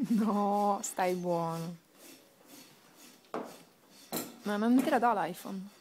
No, stai buono. Ma non te la do l'iPhone.